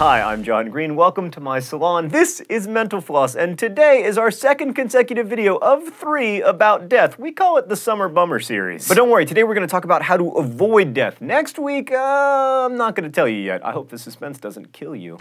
Hi, I'm John Green. Welcome to my salon. This is Mental Floss, and today is our second consecutive video of three about death. We call it the Summer Bummer series. But don't worry, today we're going to talk about how to avoid death. Next week, uh, I'm not going to tell you yet. I hope the suspense doesn't kill you.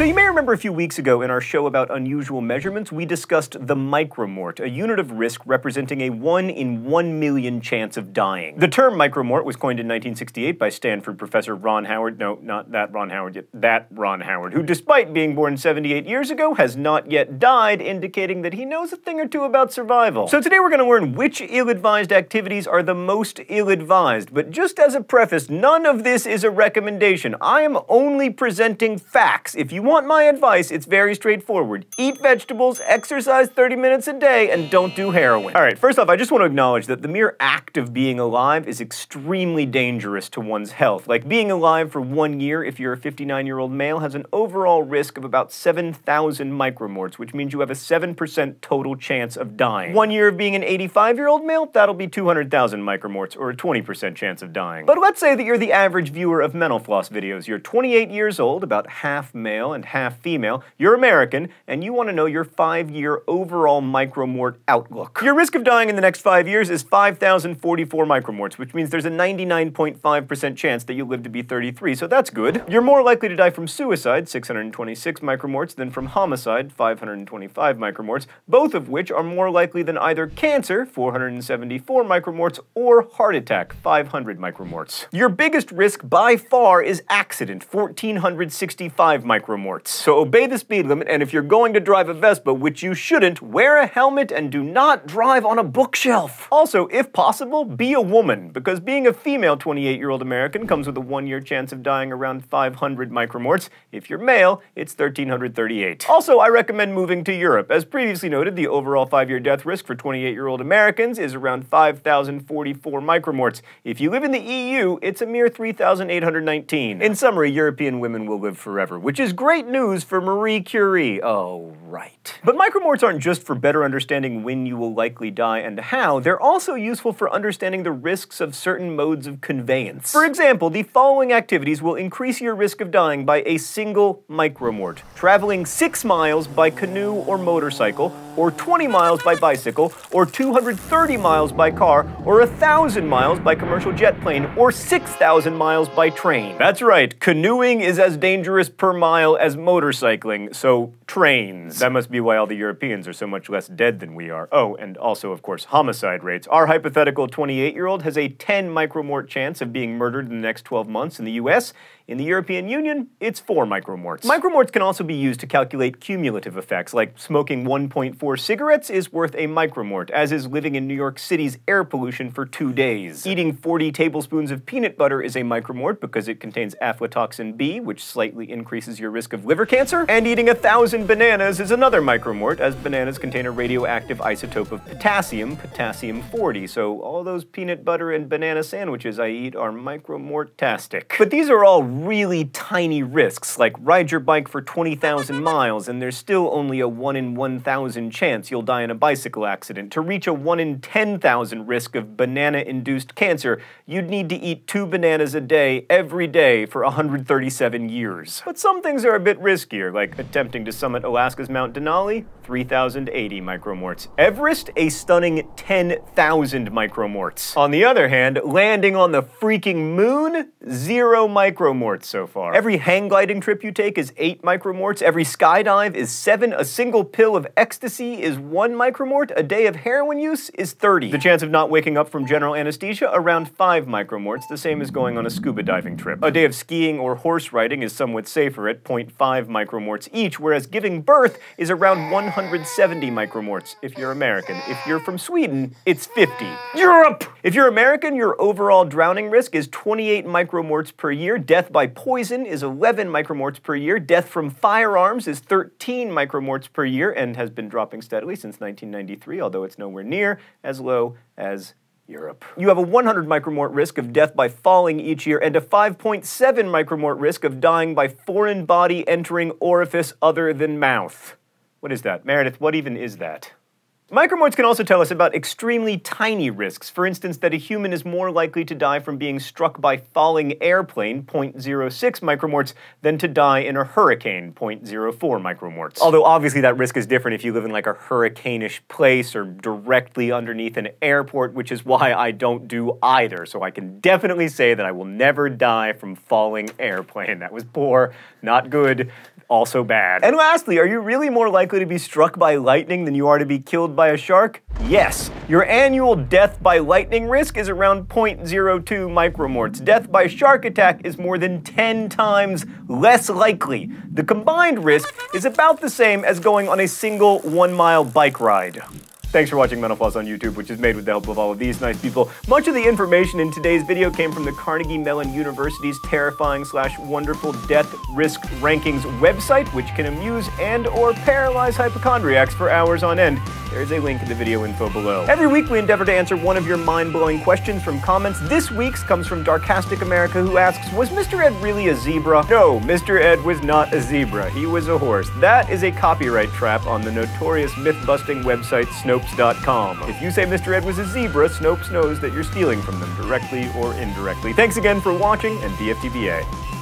So you may remember a few weeks ago in our show about unusual measurements, we discussed the micromort, a unit of risk representing a 1 in 1 million chance of dying. The term micromort was coined in 1968 by Stanford professor Ron Howard, no, not that Ron Howard, that Ron Howard, who despite being born 78 years ago has not yet died, indicating that he knows a thing or two about survival. So today we're going to learn which ill-advised activities are the most ill-advised, but just as a preface, none of this is a recommendation. I am only presenting facts. If you want my advice, it's very straightforward. Eat vegetables, exercise 30 minutes a day, and don't do heroin. All right, first off, I just want to acknowledge that the mere act of being alive is extremely dangerous to one's health. Like being alive for one year, if you're a 59-year-old male, has an overall risk of about 7,000 micromorts, which means you have a 7% total chance of dying. One year of being an 85-year-old male, that'll be 200,000 micromorts, or a 20% chance of dying. But let's say that you're the average viewer of Mental Floss videos. You're 28 years old, about half male, and half female, you're American, and you want to know your five-year overall micromort outlook. Your risk of dying in the next five years is 5,044 micromorts, which means there's a 99.5% chance that you live to be 33, so that's good. You're more likely to die from suicide, 626 micromorts, than from homicide, 525 micromorts, both of which are more likely than either cancer, 474 micromorts, or heart attack, 500 micromorts. Your biggest risk by far is accident, 1,465 micromorts. So obey the speed limit, and if you're going to drive a Vespa, which you shouldn't, wear a helmet and do not drive on a bookshelf. Also, if possible, be a woman, because being a female 28-year-old American comes with a one-year chance of dying around 500 micromorts. If you're male, it's 1,338. Also, I recommend moving to Europe. As previously noted, the overall five-year death risk for 28-year-old Americans is around 5,044 micromorts. If you live in the EU, it's a mere 3,819. In summary, European women will live forever, which is great news for Marie Curie. Oh, right. But micromorts aren't just for better understanding when you will likely die and how, they're also useful for understanding the risks of certain modes of conveyance. For example, the following activities will increase your risk of dying by a single micromort. Traveling six miles by canoe or motorcycle, or 20 miles by bicycle, or 230 miles by car, or 1,000 miles by commercial jet plane, or 6,000 miles by train. That's right, canoeing is as dangerous per mile as motorcycling, so trains. That must be why all the Europeans are so much less dead than we are. Oh, and also, of course, homicide rates. Our hypothetical 28-year-old has a 10 micromort chance of being murdered in the next 12 months in the US. In the European Union, it's 4 micromorts. Micromorts can also be used to calculate cumulative effects, like smoking 1.4 cigarettes is worth a micromort, as is living in New York City's air pollution for two days. Eating 40 tablespoons of peanut butter is a micromort because it contains aflatoxin B, which slightly increases your risk of liver cancer. And eating a thousand bananas is another micromort, as bananas contain a radioactive isotope of potassium, potassium-40. So all those peanut butter and banana sandwiches I eat are micromortastic. But these are all really tiny risks, like ride your bike for 20,000 miles and there's still only a 1 in 1,000 chance you'll die in a bicycle accident. To reach a 1 in 10,000 risk of banana-induced cancer, you'd need to eat two bananas a day, every day, for 137 years. But some things are a bit riskier, like attempting to summit Alaska's Mount Denali, 3,080 micromorts. Everest, a stunning 10,000 micromorts. On the other hand, landing on the freaking moon, zero micromorts so far. Every hang gliding trip you take is 8 micromorts, every skydive is 7, a single pill of ecstasy is 1 micromort, a day of heroin use is 30. The chance of not waking up from general anesthesia, around 5 micromorts, the same as going on a scuba diving trip. A day of skiing or horse riding is somewhat safer at 0.5 micromorts each, whereas giving birth is around 170 micromorts if you're American. If you're from Sweden, it's 50. Europe! If you're American, your overall drowning risk is 28 micromorts per year. Death by poison is 11 micromorts per year. Death from firearms is 13 micromorts per year and has been dropping steadily since 1993, although it's nowhere near as low as Europe. You have a 100 micromort risk of death by falling each year and a 5.7 micromort risk of dying by foreign body entering orifice other than mouth. What is that? Meredith, what even is that? Micromorts can also tell us about extremely tiny risks. For instance, that a human is more likely to die from being struck by falling airplane, 0.06 micromorts, than to die in a hurricane, 0.04 micromorts. Although obviously that risk is different if you live in like a hurricane-ish place or directly underneath an airport, which is why I don't do either. So I can definitely say that I will never die from falling airplane. That was poor, not good also bad. And lastly, are you really more likely to be struck by lightning than you are to be killed by a shark? Yes. Your annual death by lightning risk is around 0.02 micromorts. Death by shark attack is more than 10 times less likely. The combined risk is about the same as going on a single one mile bike ride. Thanks for watching Mental Floss on YouTube, which is made with the help of all of these nice people. Much of the information in today's video came from the Carnegie Mellon University's terrifying slash wonderful death risk rankings website, which can amuse and or paralyze hypochondriacs for hours on end. There's a link in the video info below. Every week we endeavor to answer one of your mind-blowing questions from comments. This week's comes from Darkastic America who asks, was Mr. Ed really a zebra? No, Mr. Ed was not a zebra. He was a horse. That is a copyright trap on the notorious myth-busting website Snopes.com. If you say Mr. Ed was a zebra, Snopes knows that you're stealing from them directly or indirectly. Thanks again for watching and DFTBA.